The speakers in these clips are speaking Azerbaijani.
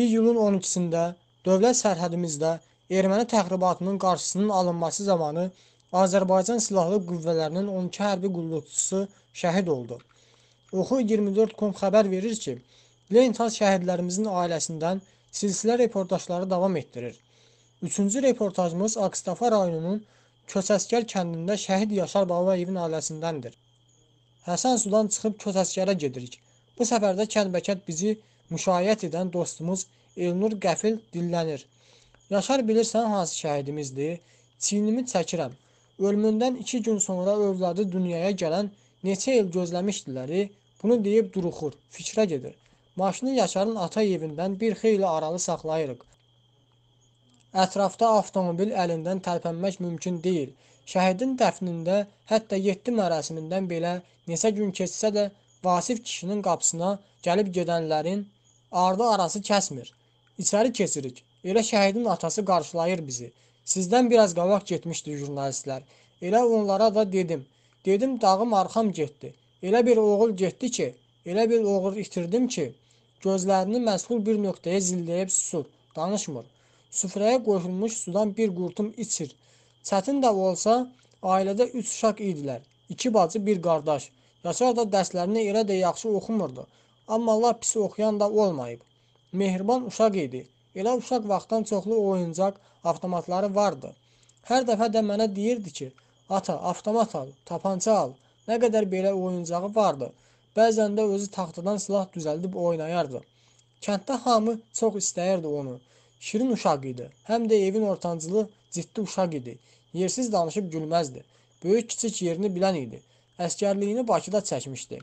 İyulun 12-sində dövlət sərhədimizdə erməni təxribatının qarşısının alınması zamanı Azərbaycan Silahlı Qüvvələrinin 12 hərbi qulluqçusu şəhid oldu. Oxu 24.com xəbər verir ki, Lentas şəhidlərimizin ailəsindən silsilə reportajları davam etdirir. Üçüncü reportajımız Akstafa rayonunun Köçəskər kəndində şəhid Yaşar Babayevin ailəsindəndir. Həsən sudan çıxıb Köçəskərə gedirik. Bu səfərdə kənbəkət bizi müşayiət edən dostumuz Elnur Qəfil dillənir. Yaşar bilirsən hansı şəhidimizdir? Çiynimi çəkirəm. Ölümündən iki gün sonra övladı dünyaya gələn neçə il gözləmişdilər. Bunu deyib duruxur, fikrə gedir. Maşını Yaşarın ata evindən bir xeyli aralı saxlayırıq. Ətrafda avtomobil əlindən tərpənmək mümkün deyil. Şəhidin dəfnində, hətta 7 mərasimindən belə neçə gün keçsə də Vasif kişinin qapısına gəlib gedənlərin ardı arası kəsmir. İçəri keçirik. Elə şəhidin atası qarşılayır bizi. Sizdən biraz qabaq getmişdi jurnalistlər. Elə onlara da dedim. Dedim dağım arxam getdi. Elə bir oğul getdi ki, elə bir oğul itirdim ki, gözlərini məsul bir nöqtəyə zilləyib susur, danışmır. Süfrəyə qoyulmuş sudan bir qurtum içir. Çətin də olsa, ailədə üç uşaq idilər. İki bacı, bir qardaş. Yaşar da dərslərini elə də yaxşı oxumurdu. Amma lap pis oxuyan da olmayıb. Mehriban uşaq idi. Elə uşaq vaxtdan çoxlu oyuncaq, avtomatları vardı. Hər dəfə də mənə deyirdi ki, ata, avtomat al, tapança al. Nə qədər belə oyuncağı vardı. Bəzən də özü taxtadan silah düzəldib oynayardı. Kənddə hamı çox istəyirdi onu. Şirin uşaq idi. Həm də evin ortancılı ciddi uşaq idi. Yersiz danışıb gülməzdi. Böyük kiçik yerini bilən idi. Əskərliyini Bakıda çəkmişdi.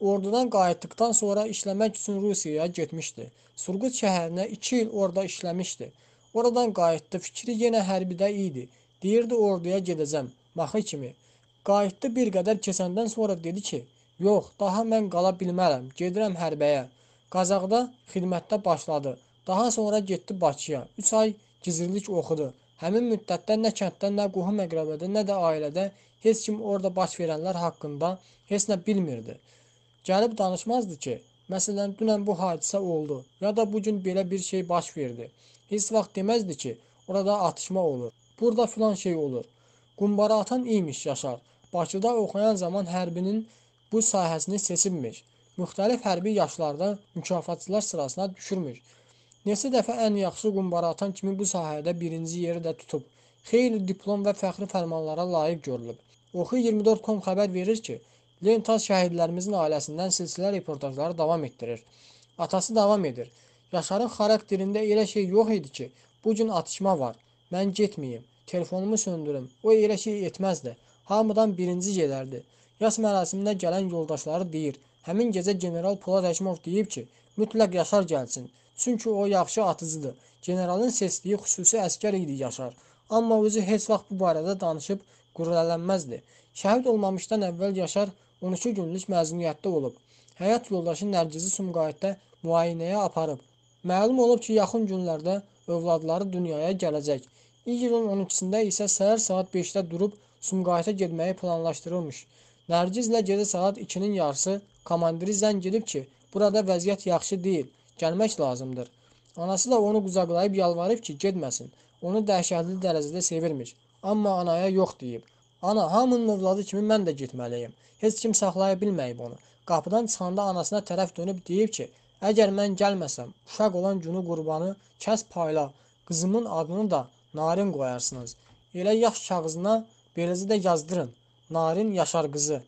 Ordudan qayıtdıqdan sonra işləmək üçün Rusiyaya getmişdi. Surgut şəhərinə 2 il orada işləmişdi. Oradan qayıtdı, fikri yenə hərbidə idi. Deyirdi orduya gedəcəm, maxı kimi. Qayıtdı bir qədər keçəndən sonra dedi ki, yox, daha mən qala bilmərəm, gedirəm hərbəyə. Qazaqda xidmətdə başladı. Daha sonra getdi Bakıya. 3 ay gizirlik oxudu. Həmin müddətdə nə kənddə, nə qohum əqrəbədə, nə də ailədə heç kim orada baş verənlər haqqında heç nə bilmirdi. Gəlib danışmazdı ki, məsələn, dünən bu hadisə oldu, ya da bu gün belə bir şey baş verdi. Heç vaxt deməzdi ki, orada atışma olur. Burada filan şey olur. Qumbara atan imiş Yaşar. Bakıda oxuyan zaman hərbinin bu sahəsini seçibmiş. Müxtəlif hərbi yaşlarda mükafatçılar sırasına düşürmüş. Neçə dəfə ən yaxşı qumbara atan kimi bu sahədə birinci yeri də tutub. Xeyli diplom və fəxri fərmanlara layiq görülüb. Oxu 24.com xəbər verir ki, Lentas şəhidlərimizin ailəsindən silsilə reportajları davam etdirir. Atası davam edir. Yaşarın xarakterində elə şey yox idi ki, bu gün atışma var. Mən getməyim, telefonumu söndürüm. O elə şey etməzdi. Hamıdan birinci gedərdi. Yas mərasiminə gələn yoldaşları deyir. Həmin gecə general Polad Həkimov deyib ki, mütləq Yaşar gəlsin. Çünki o yaxşı atıcıdır. Generalın seçdiyi xüsusi əskər idi Yaşar. Amma özü heç vaxt bu barədə danışıb qürrələnməzdi. Şəhid olmamışdan əvvəl Yaşar 12 günlük məzuniyyətdə olub. Həyat yoldaşı Nərgizi Sumqayıtda müayinəyə aparıb. Məlum olub ki, yaxın günlərdə övladları dünyaya gələcək. İyulun 12-sində isə səhər saat 5-də durub Sumqayıta getməyi planlaşdırılmış. Nərgizlə gecə saat 2-nin yarısı komandiri zəng edib ki, burada vəziyyət yaxşı deyil. Gəlmək lazımdır. Anası da onu qucaqlayıb yalvarıb ki, getməsin. Onu dəhşətli dərəcədə sevirmiş. Amma anaya yox deyib. Ana, hamının övladı kimi mən də getməliyim. Heç kim saxlaya bilməyib onu. Qapıdan çıxanda anasına tərəf dönüb deyib ki, əgər mən gəlməsəm, uşaq olan günü qurbanı kəs payla, qızımın adını da Narin qoyarsınız. Elə yaş kağızına beləcə də yazdırın. Narin Yaşar qızı.